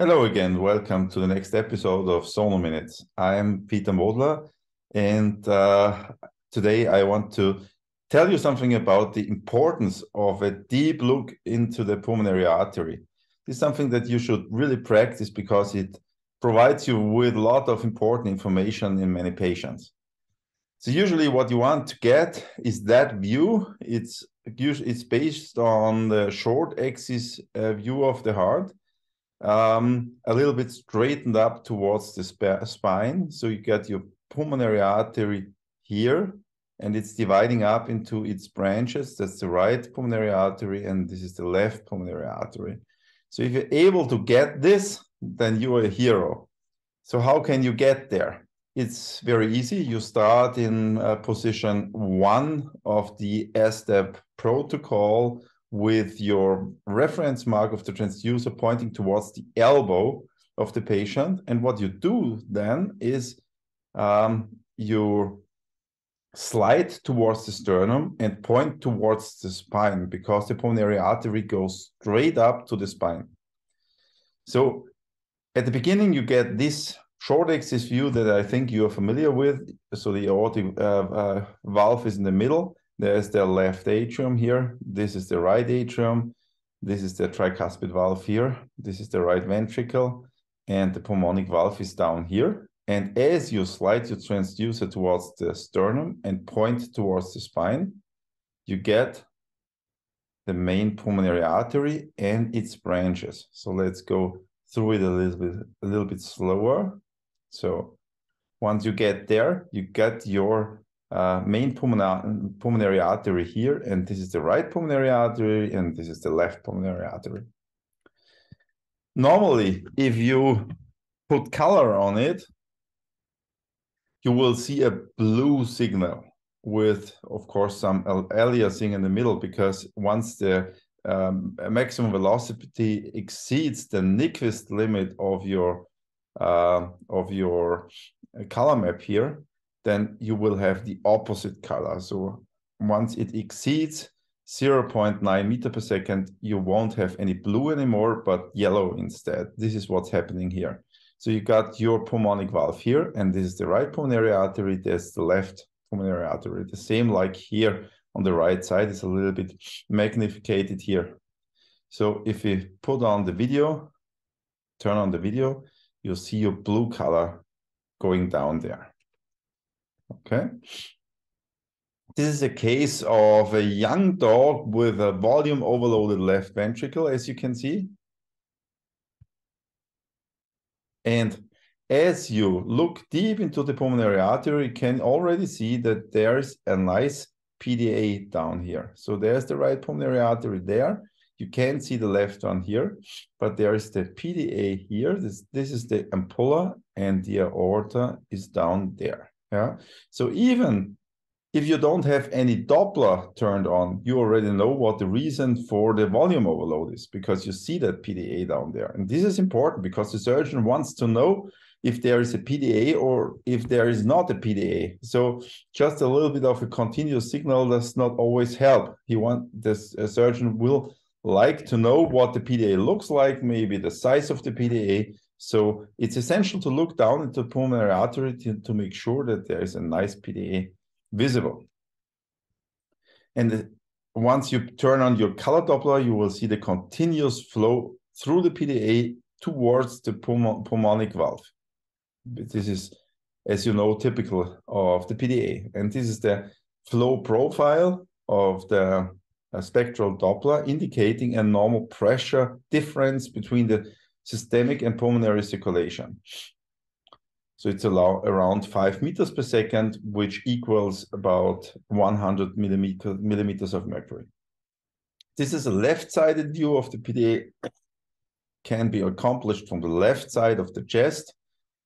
Hello again. Welcome to the next episode of Sono Minutes. I am Peter Modler, and uh, today I want to tell you something about the importance of a deep look into the pulmonary artery. This is something that you should really practice because it provides you with a lot of important information in many patients. So usually what you want to get is that view. It's it's based on the short axis uh, view of the heart um, a little bit straightened up towards the sp spine. So you get your pulmonary artery here, and it's dividing up into its branches. That's the right pulmonary artery, and this is the left pulmonary artery. So if you're able to get this, then you are a hero. So how can you get there? It's very easy. You start in uh, position one of the S-step protocol with your reference mark of the transducer pointing towards the elbow of the patient. And what you do then is um, you slide towards the sternum and point towards the spine because the pulmonary artery goes straight up to the spine. So at the beginning, you get this short axis view that I think you are familiar with. So the aortic uh, uh, valve is in the middle there's the left atrium here. This is the right atrium. This is the tricuspid valve here. This is the right ventricle. And the pulmonic valve is down here. And as you slide your transducer towards the sternum and point towards the spine, you get the main pulmonary artery and its branches. So let's go through it a little bit, a little bit slower. So once you get there, you get your uh, main pulmonary, pulmonary artery here, and this is the right pulmonary artery, and this is the left pulmonary artery. Normally, if you put color on it, you will see a blue signal with, of course, some aliasing in the middle, because once the um, maximum velocity exceeds the Nyquist limit of your uh, of your color map here, then you will have the opposite color. So once it exceeds 0.9 meter per second, you won't have any blue anymore, but yellow instead. This is what's happening here. So you got your pulmonic valve here, and this is the right pulmonary artery, there's the left pulmonary artery. The same like here on the right side, it's a little bit magnified here. So if you put on the video, turn on the video, you'll see your blue color going down there. Okay. This is a case of a young dog with a volume overloaded left ventricle, as you can see. And as you look deep into the pulmonary artery, you can already see that there's a nice PDA down here. So there's the right pulmonary artery there. You can't see the left one here, but there is the PDA here. This, this is the ampulla and the aorta is down there. Yeah. So even if you don't have any Doppler turned on, you already know what the reason for the volume overload is because you see that PDA down there. And this is important because the surgeon wants to know if there is a PDA or if there is not a PDA. So just a little bit of a continuous signal does not always help. He want this surgeon will like to know what the PDA looks like, maybe the size of the PDA, so it's essential to look down into the pulmonary artery to, to make sure that there is a nice PDA visible. And once you turn on your color Doppler, you will see the continuous flow through the PDA towards the pulmonic valve. This is, as you know, typical of the PDA. And this is the flow profile of the uh, spectral Doppler, indicating a normal pressure difference between the systemic and pulmonary circulation. So it's around five meters per second, which equals about 100 millimeter, millimeters of mercury. This is a left-sided view of the PDA, can be accomplished from the left side of the chest.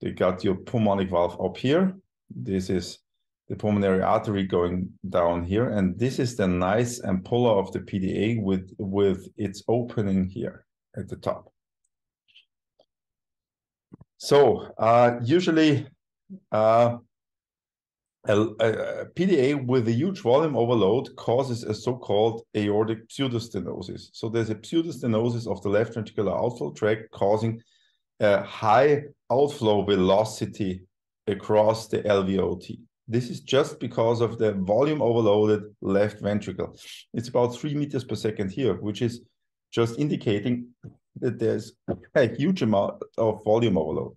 You got your pulmonic valve up here. This is the pulmonary artery going down here. And this is the nice ampulla of the PDA with, with its opening here at the top. So uh, usually uh, a, a, PDA with a huge volume overload causes a so-called aortic pseudostenosis. So there's a pseudostenosis of the left ventricular outflow tract causing a high outflow velocity across the LVOT. This is just because of the volume overloaded left ventricle. It's about three meters per second here, which is just indicating that there's a huge amount of volume overload.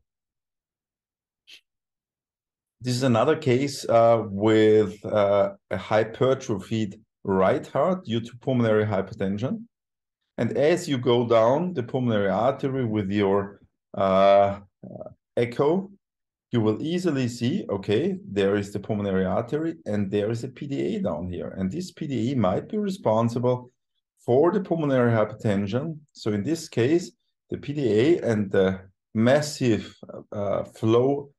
This is another case uh, with uh, a hypertrophied right heart due to pulmonary hypertension. And as you go down the pulmonary artery with your uh, echo, you will easily see, okay, there is the pulmonary artery and there is a PDA down here. And this PDA might be responsible for the pulmonary hypertension. So in this case, the PDA and the massive uh, flow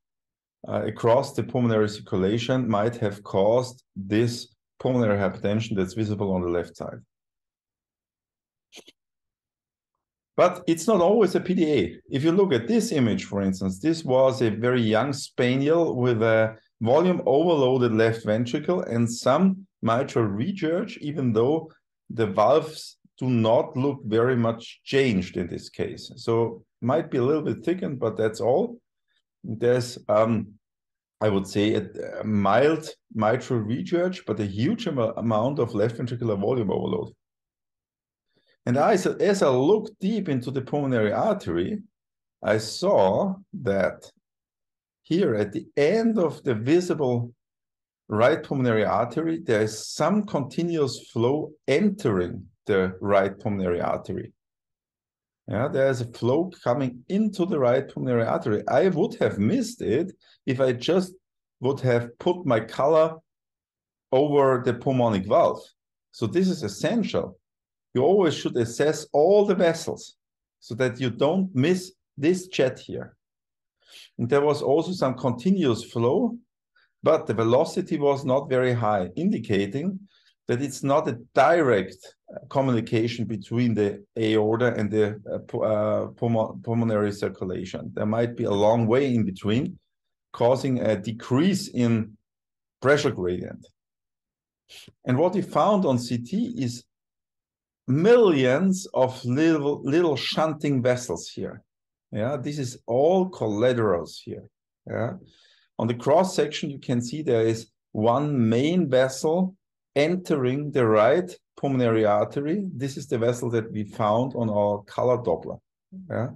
uh, across the pulmonary circulation might have caused this pulmonary hypertension that's visible on the left side. But it's not always a PDA. If you look at this image, for instance, this was a very young spaniel with a volume overloaded left ventricle and some mitral regurg, even though the valves do not look very much changed in this case. So might be a little bit thickened, but that's all. There's, um, I would say, a, mild mitral regurg, but a huge am amount of left ventricular volume overload. And as, as I looked deep into the pulmonary artery, I saw that here at the end of the visible right pulmonary artery, there is some continuous flow entering the right pulmonary artery. Yeah, there's a flow coming into the right pulmonary artery. I would have missed it if I just would have put my color over the pulmonic valve. So this is essential you always should assess all the vessels so that you don't miss this jet here. And there was also some continuous flow, but the velocity was not very high, indicating that it's not a direct communication between the aorta and the uh, uh pulmonary circulation. There might be a long way in between, causing a decrease in pressure gradient. And what we found on CT is millions of little little shunting vessels here. Yeah, this is all collaterals here. Yeah, on the cross section you can see there is one main vessel entering the right pulmonary artery. This is the vessel that we found on our color Doppler. Yeah,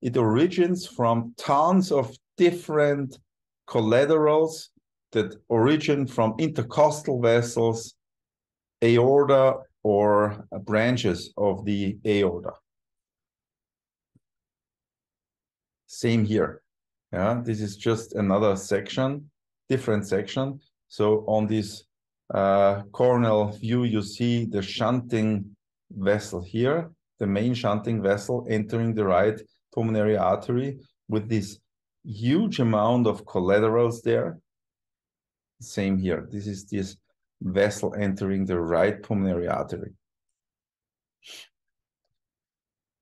it originates from tons of different collaterals that origin from intercostal vessels, aorta, or branches of the aorta. Same here. Yeah, this is just another section, different section. So on this uh, coronal view, you see the shunting vessel here, the main shunting vessel entering the right pulmonary artery with this huge amount of collaterals there. Same here. This is this vessel entering the right pulmonary artery.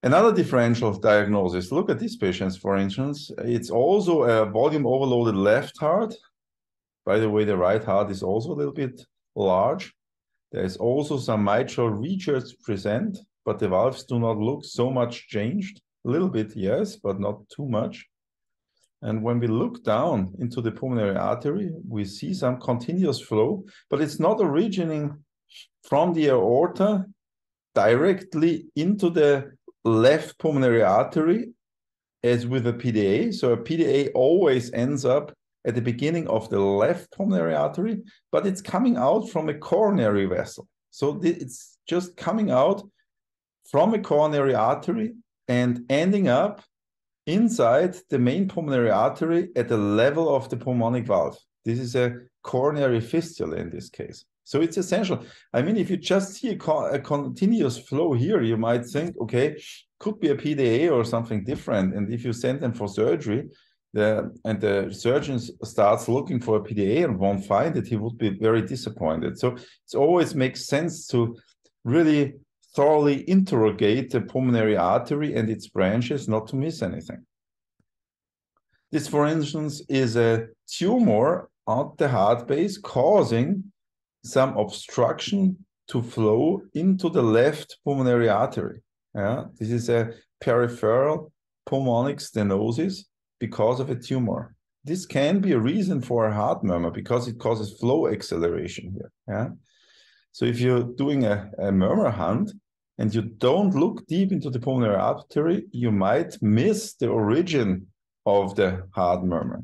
Another differential diagnosis, look at these patients, for instance. It's also a volume overloaded left heart. By the way, the right heart is also a little bit large. There's also some mitral regurg present, but the valves do not look so much changed. A little bit, yes, but not too much. And when we look down into the pulmonary artery, we see some continuous flow, but it's not originating from the aorta directly into the left pulmonary artery as with a PDA. So a PDA always ends up at the beginning of the left pulmonary artery, but it's coming out from a coronary vessel. So it's just coming out from a coronary artery and ending up inside the main pulmonary artery at the level of the pulmonic valve. This is a coronary fistula in this case. So it's essential. I mean, if you just see a, co a, continuous flow here, you might think, okay, could be a PDA or something different. And if you send them for surgery, the, and the surgeon starts looking for a PDA and won't find it, he would be very disappointed. So it always makes sense to really thoroughly interrogate the pulmonary artery and its branches not to miss anything. This, for instance, is a tumor at the heart base causing some obstruction to flow into the left pulmonary artery. Yeah, this is a peripheral pulmonic stenosis because of a tumor. This can be a reason for a heart murmur because it causes flow acceleration here. Yeah. So if you're doing a, a murmur hunt and you don't look deep into the pulmonary artery, you might miss the origin of the heart murmur.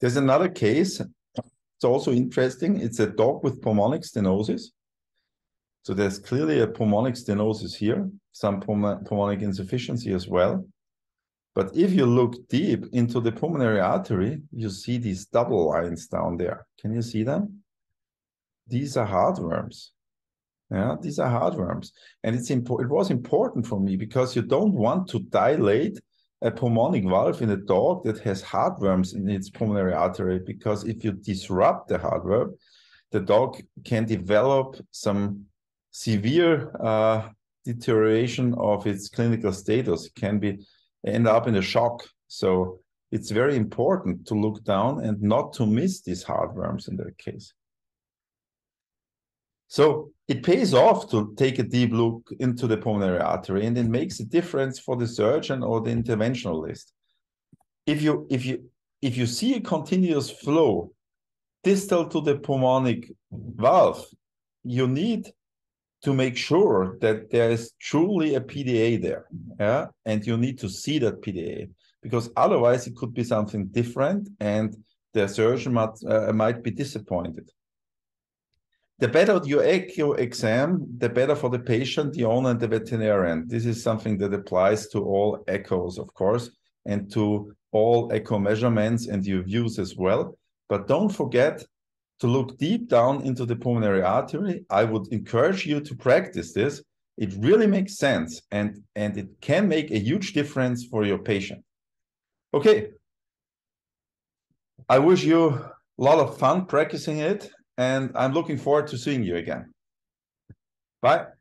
There's another case. It's also interesting. It's a dog with pulmonic stenosis. So there's clearly a pulmonic stenosis here, some pulmonic insufficiency as well. But if you look deep into the pulmonary artery, you see these double lines down there. Can you see them? These are heartworms. Yeah, these are heartworms. And it's. It was important for me because you don't want to dilate a pulmonic valve in a dog that has heartworms in its pulmonary artery because if you disrupt the heartworm, the dog can develop some severe uh, deterioration of its clinical status. It can be end up in a shock. So it's very important to look down and not to miss these heartworms in that case. So it pays off to take a deep look into the pulmonary artery and it makes a difference for the surgeon or the interventionalist. If you if you if you see a continuous flow distal to the pulmonic valve, you need to make sure that there is truly a PDA there. Yeah. And you need to see that PDA because otherwise it could be something different and the surgeon might, uh, might be disappointed. The better your echo exam, the better for the patient, the owner, and the veterinarian. This is something that applies to all echoes, of course, and to all echo measurements and your views as well. But don't forget to look deep down into the pulmonary artery. I would encourage you to practice this. It really makes sense and, and it can make a huge difference for your patient. Okay. I wish you a lot of fun practicing it and I'm looking forward to seeing you again. Bye.